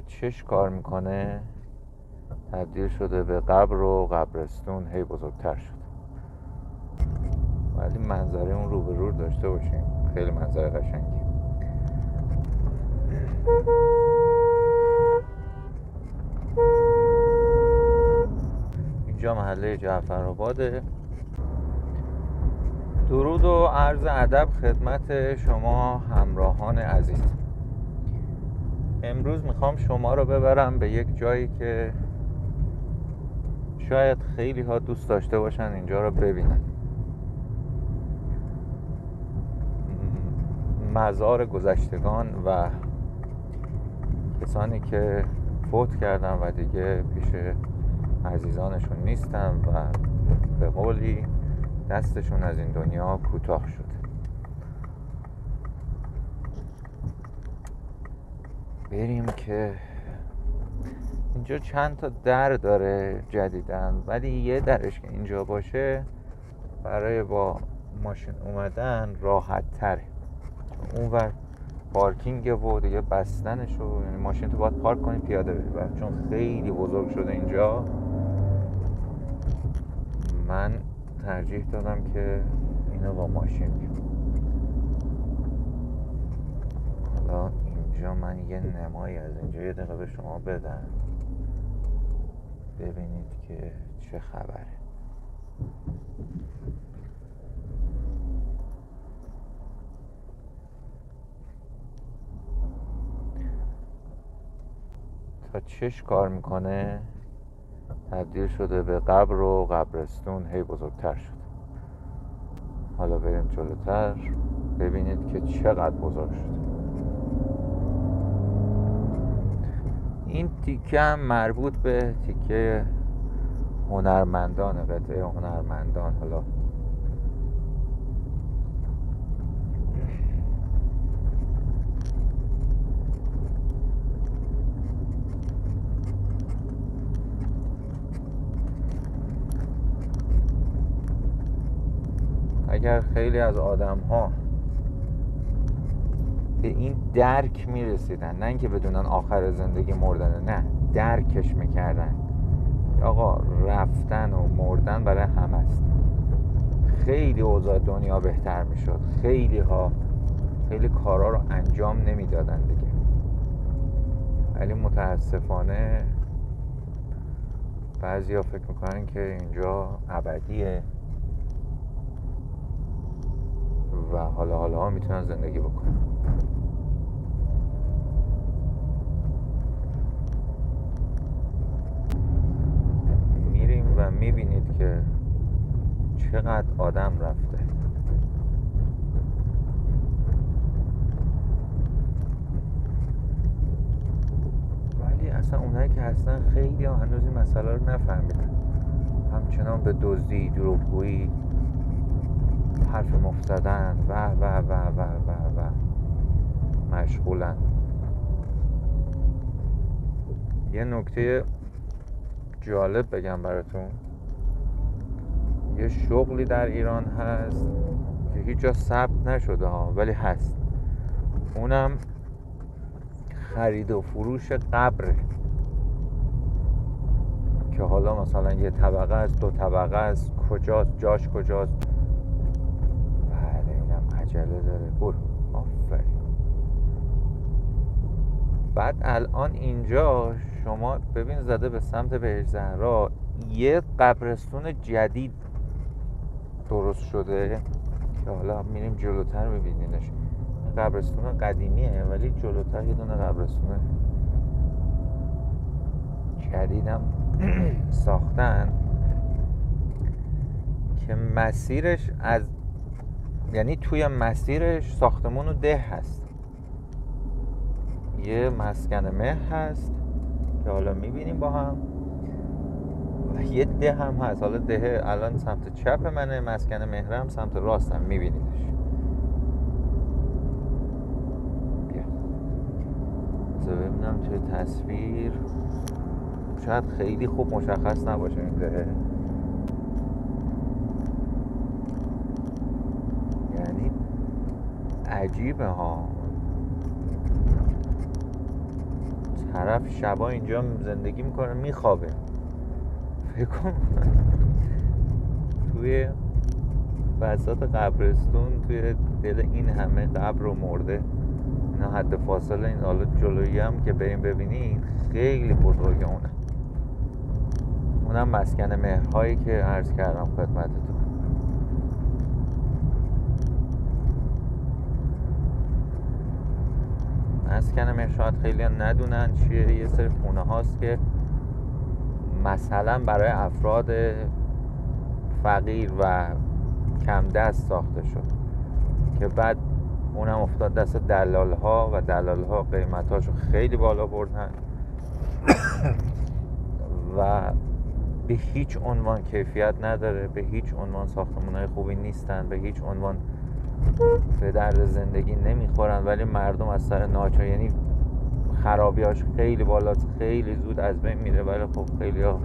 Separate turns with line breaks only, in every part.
چش کار می‌کنه تبدیل شده به قبر و قبرستون. هی بزرگتر شد ولی منظره اون رو به رو داشته باشیم. خیلی منظره قشنگی. اینجا محله جعفرآباده. درود و عرض ادب خدمت شما همراهان عزیز. امروز می‌خوام شما رو ببرم به یک جایی که شاید خیلی ها دوست داشته باشن اینجا رو ببینن. مزار گذشتگان و کسانی که فوت کردن و دیگه پیش عزیزانشون نیستن و به قولی دستشون از این دنیا کوتاه شده بریم که اینجا چند تا در داره جدیدن ولی یه درش که اینجا باشه برای با ماشین اومدن راحت تره اون ور پارکینگ و دیگه بستنش و یعنی ماشین تو باید پارک کنی پیاده بری. چون خیلی بزرگ شده اینجا من ترجیح دادم که اینو با ماشین حالا اینجا من یه نمایی از اینجا یه دقیقه به شما بدم. ببینید که چه خبره. تا چش کار می‌کنه تبدیل شده به قبر و قبرستون. هی بزرگتر شده. حالا بریم جلوتر. ببینید که چقدر بزرگ شده. این تیکه هم مربوط به تیکه هنرمندان قطعه هنرمندان. حالا اگر خیلی از آدم ها به این درک می‌رسیدن. نه اینکه بدونن آخر زندگی مردنه نه. درکش می‌کردن. آقا رفتن و مردن برای همه است. خیلی اوضاع دنیا بهتر می‌شد. خیلی ها خیلی کارا رو انجام نمی‌دادن دیگه. ولی متاسفانه بعضی ها فکر می‌کنن که اینجا ابدیه. و حالا حالا ها می‌تونن زندگی بکنن. میریم و می‌بینید که چقدر آدم رفته. ولی اصلا اونایی که هستن خیلی هنوز این مسئله رو نفهمیدن. همچنان به دزدی دروغگویی حرف مفتدن و و و و و و مشغولن. یه نکته جالب بگم براتون. یه شغلی در ایران هست که هیچ جا ثبت نشده ها ولی هست. اونم خرید و فروش قبره که حالا مثلا یه طبقه است دو طبقه است کجاست جاش کجاست؟ عجله داره. برو. آفرین. بعد الان اینجا شما ببین زده به سمت بهش زهرا. یه قبرستون جدید درست شده که حالا میریم جلوتر میبینینش. قبرستون قدیمیه ولی جلوتر یه دونه قبرستون جدیدم ساختن که مسیرش از یعنی توی مسیرش ساختمون و ده هست. یه مسکن مه هست که حالا می‌بینیم با هم. و یه ده هم هست. حالا ده الان سمت چپ منه مسکن مهرم سمت راستم میبینیدش ببینم توی تصویر. شاید خیلی خوب مشخص نباشه این ده یعنی عجیبه ها. طرف شبا اینجا زندگی می‌کنه میخوابه. فکر توی وسط قبرستون توی دل این همه قبر و مرده. اینا حد فاصله این حالا جلویی هم که بریم ببینی خیلی بزرگه اونه. اونم مسکن مهرهایی که عرض کردم خدمتتون. مسکن مهر شاید خیلی ندونن چیه. یه سری خونه هاست که مثلا برای افراد فقیر و کم دست ساخته شد که بعد اونم افتاد دست دلال ها و دلال ها قیمتاشو خیلی بالا بردن. و به هیچ عنوان کیفیت نداره به هیچ عنوان ساختمون های خوبی نیستن به هیچ عنوان به درد زندگی نمی‌خورن ولی مردم از سر ناچار یعنی خرابیاش خیلی بالاست خیلی زود از بین میره ولی خب خیلی ها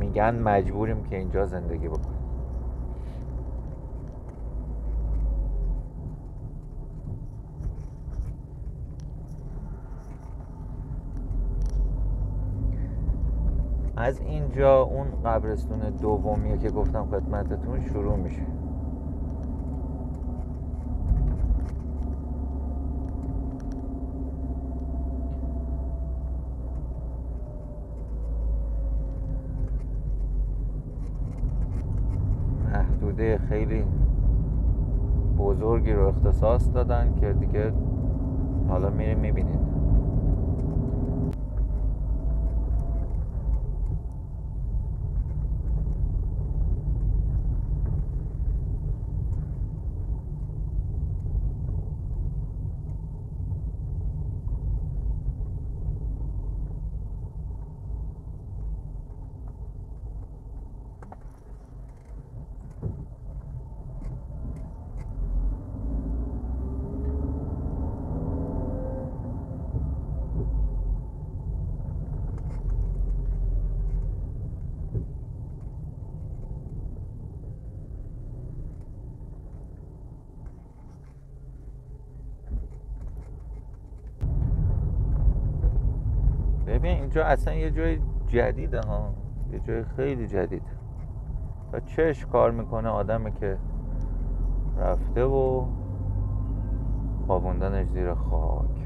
میگن مجبوریم که اینجا زندگی بکنیم. از اینجا اون قبرستون دومیه که گفتم خدمتتون شروع میشه محدوده خیلی بزرگی رو اختصاص دادن که دیگه حالا میریم می‌بینید ببین اینجا اصلا یه جای جدیده ها. یه جای خیلی جدید. و چش کار می‌کنه آدمی که رفته و خوابوندنش زیر خاک.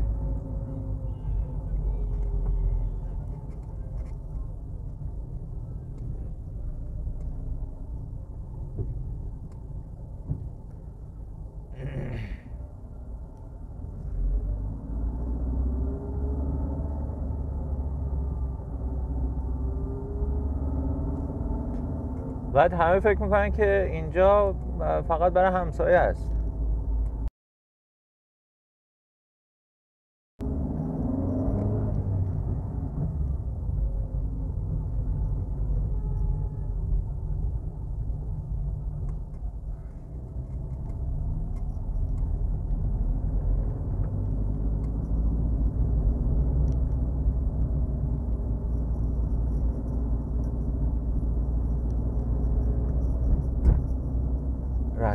بعد همه فکر می‌کنن که اینجا فقط برای همسایه است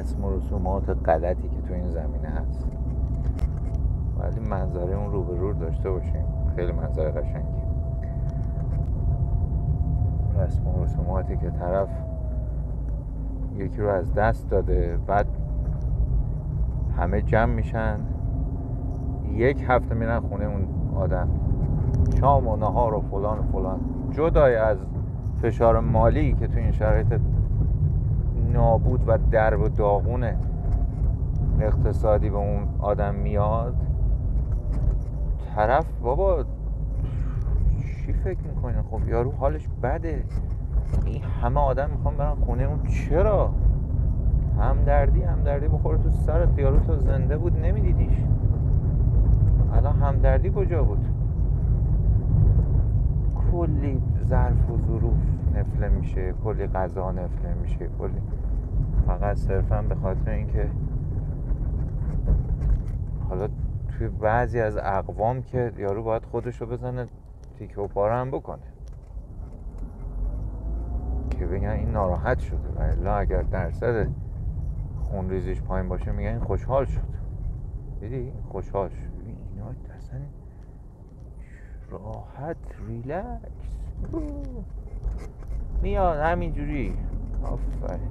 رسم و رسومات غلطی که تو این زمینه هست. ولی منظره اون رو به رو داشته باشیم. خیلی منظره قشنگی. رسم و رسوماتی که طرف یکی رو از دست داده. بعد همه جمع میشن. یک هفته میرن خونه اون آدم. شام و نهار و فلان و فلان. جدای از فشار مالی که تو این شرایط نابود و درب و داغون اقتصادی به اون آدم میاد طرف بابا چی فکر می‌کنه خب یارو حالش بده. این همه آدم می‌خوام برن خونه اون. چرا؟ همدردی همدردی بخوره تو سرت. یارو تو زنده بود نمیدیدیش. الان همدردی کجا بود؟ کلی ظرف و ظروف نفله میشه کلی غذا نفله میشه کلی. فقط صرفا به خاطر اینکه حالا توی بعضی از اقوام که یارو باید خودشو بزنه تیکه و پاره هم بکنه. که بگن این ناراحت شده و الا اگر درصد خون ریزیش پایین باشه میگن این خوشحال شد. دیدی؟ خوشحال شد. اینا اصلا راحت ریلکس. میاد همینجوری. آفرین.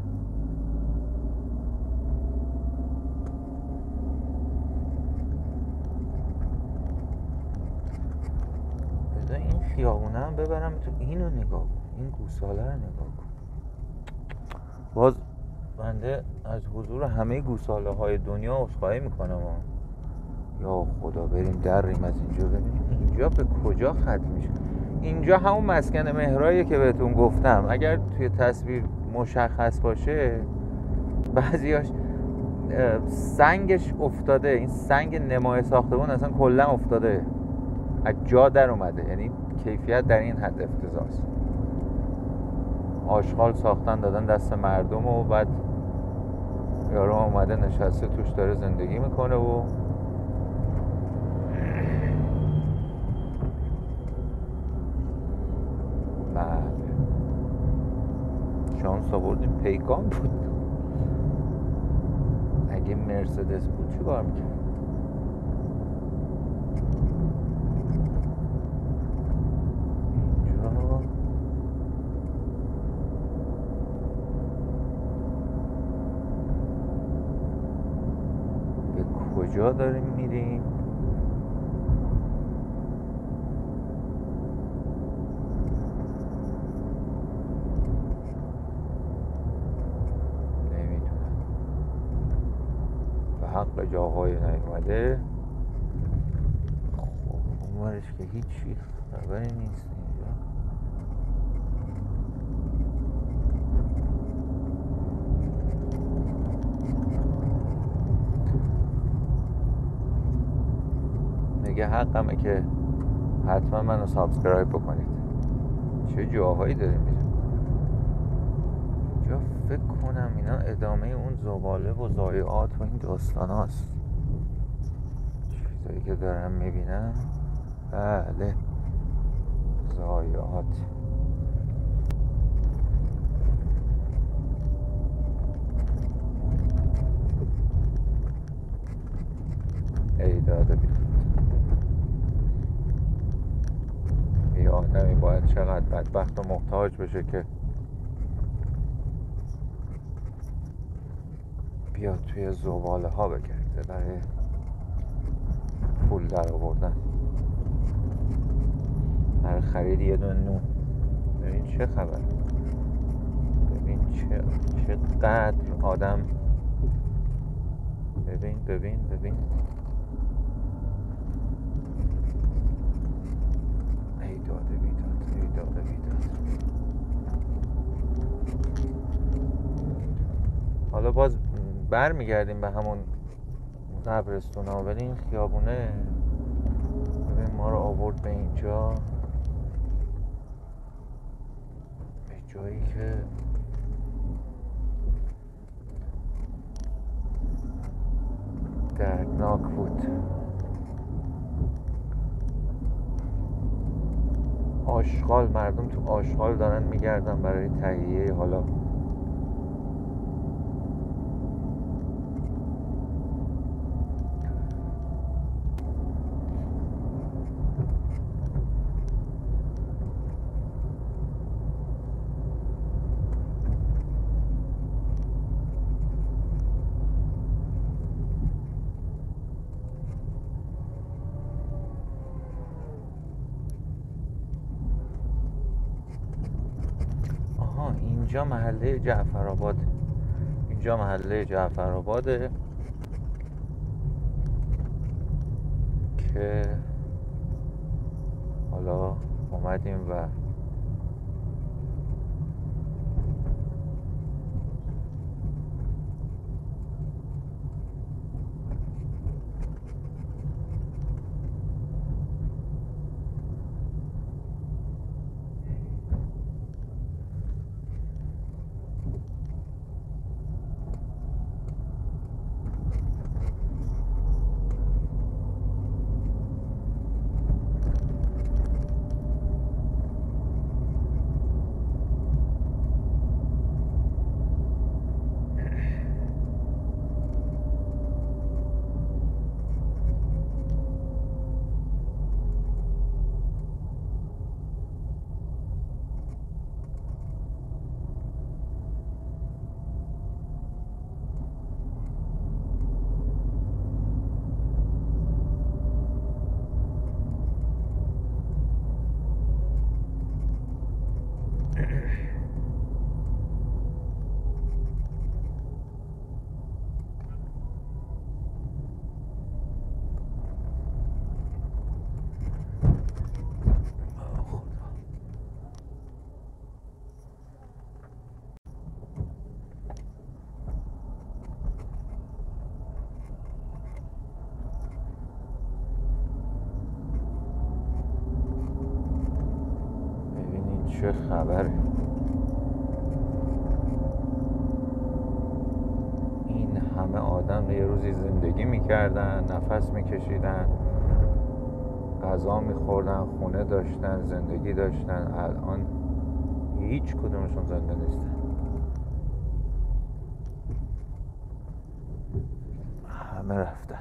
هم ببرم تو اینو نگاه کن. این گوساله رو نگاه کن. باز بنده از حضور همه گوساله های دنیا اصخایی می‌کنم یا خدا بریم دریم از اینجا ببینیم. اینجا به کجا ختم میشه؟ اینجا همون مسکن مهرایی که بهتون گفتم. اگر توی تصویر مشخص باشه بعضیاش سنگش افتاده. این سنگ نمای ساختمون اصلا کلا افتاده. از جا در اومده. یعنی کیفیت در این حد افتضاست آشغال ساختن دادن دست مردم و بعد یارو اومده نشسته توش داره زندگی می‌کنه و بله. شانس آوردیم پیکان بود. اگه مرسدس بود چی کار می‌کرد؟ داریم میریم. نمی‌دونم. به حق جاهای نیومده. خب اونورش که هیچی خبری نیست اینجا دیگه حقمه که حتما منو سابسکرایب بکنید. چه جاهایی داریم میریم جا فکر کنم اینا ادامه اون زباله و ضایعات و این داستان هاست. چیزایی که دارم می‌بینم. بله. ضایعات ای داده آدمی باید چقدر بدبخت و محتاج بشه که بیاد توی زباله ها بگرده برای پول در آوردن. برای خرید یه دون نون. ببین چه خبر ببین چه چقدر آدم ببین ببین ببین. ای داده بیداد ای داده حالا باز برمیگردیم به همون قبرستون ها ولی این خیابونه ببین ما رو آورد به اینجا. به جایی که دردناک بود. آشغال مردم تو آشغال دارن میگردن برای تهیه حالا محله جعفر آباد اینجا محله جعفر آباده که حالا اومدیم و چه خبره این همه آدم یه روزی زندگی می‌کردن نفس میکشیدن غذا میخوردن خونه داشتن زندگی داشتن. الان هیچ کدومشون زنده نیستن. همه رفتن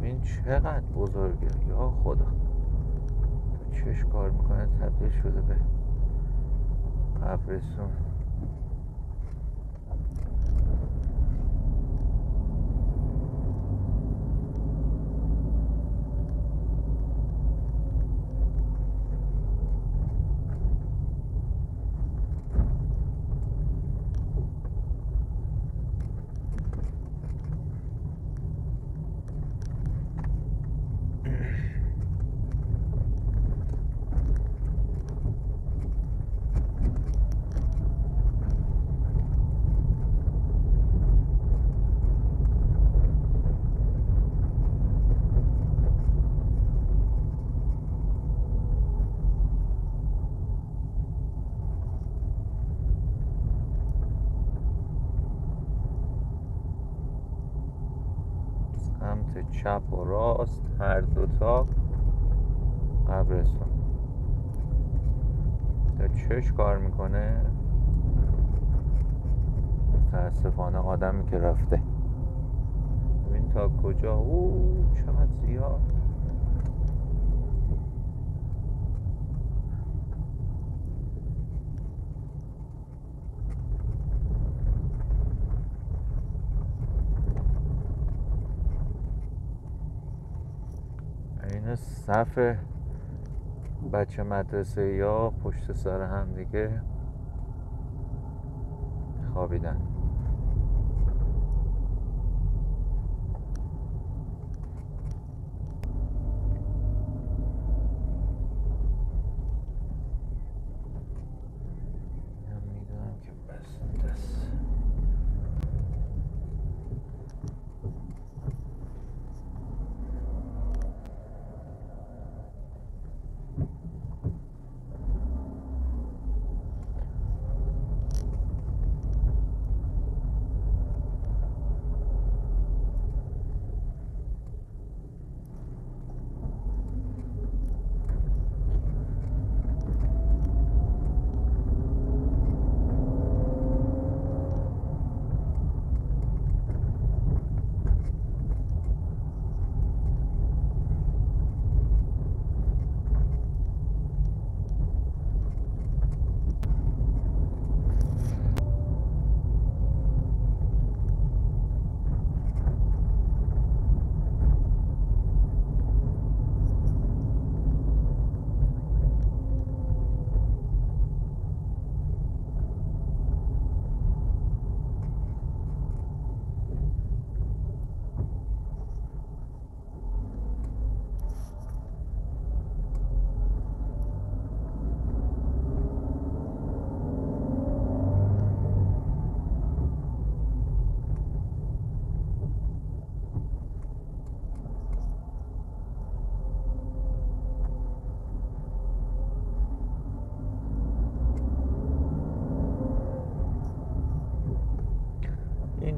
ببین چقدر بزرگه؟ یا خدا. چش کار می‌کنه تبدیل شده به قبرستون سمت چپ و راست هر دوتا قبرستون تا چش کار می‌کنه؟ متاسفانه آدمی که رفته. ببین تا کجا؟ او چقدر زیاد این صف بچه مدرسه یا پشت سر هم دیگه خوابیدن اینم می‌دونم که بسنده است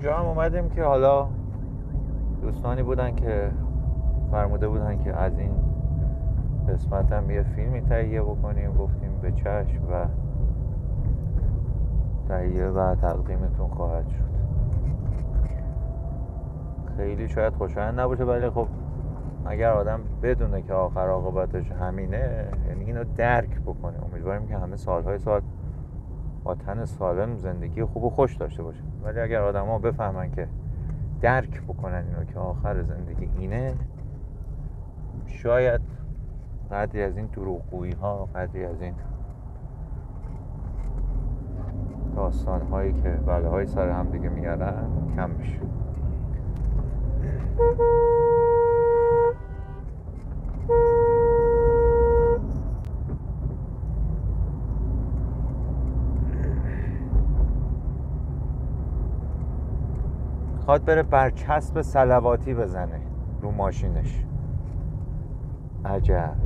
اینجا هم اومدیم که حالا دوستانی بودن که فرموده بودن که از این قسمت هم یه فیلمی تهیه بکنیم گفتیم به چشم و دهیه بعد تقدیمتون خواهد شد. خیلی شاید خوشایند نباشه ولی خب اگر آدم بدونه که آخر عاقبتش همینه یعنی اینو درک بکنه. امیدواریم که همه سالهای سال با تن سالم زندگی خوب و خوش داشته باشه. ولی اگر آدما بفهمن که درک بکنن اینو که آخر زندگی اینه شاید قدری از این دروغگویی ها قدری از این داستان هایی که بله های سر هم دیگه میارن کم میشه خواد بره برچسب سلواتی بزنه رو ماشینش. عجب.